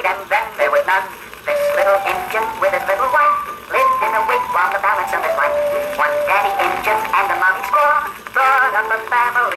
and then there were none. This little engine with his little wife lived in a wigwam the balance of his life. One daddy engine and a mommy squaw brought up a family.